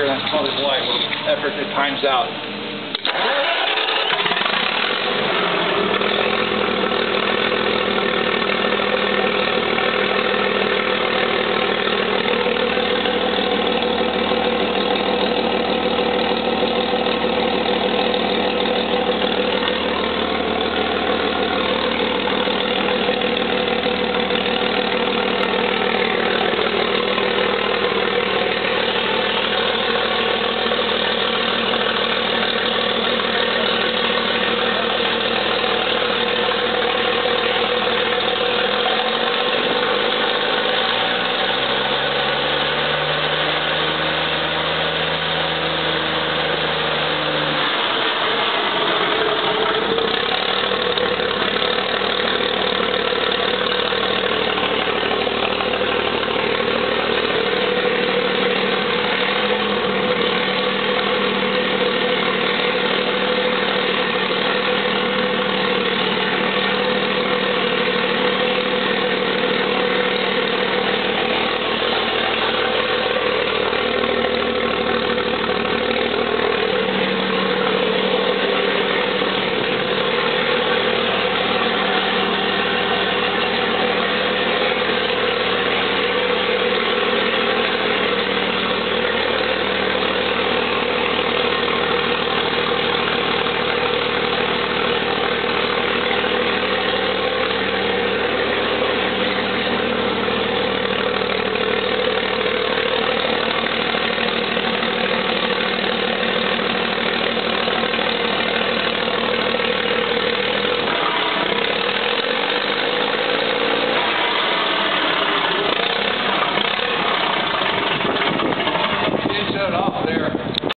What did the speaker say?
here, and that's probably why we're effort it times out.